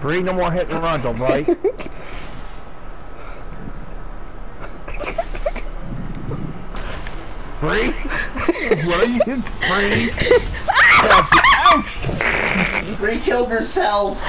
Three, no more hit and runs, alright? Bree? What are you Bree? Ouch! Bree killed herself.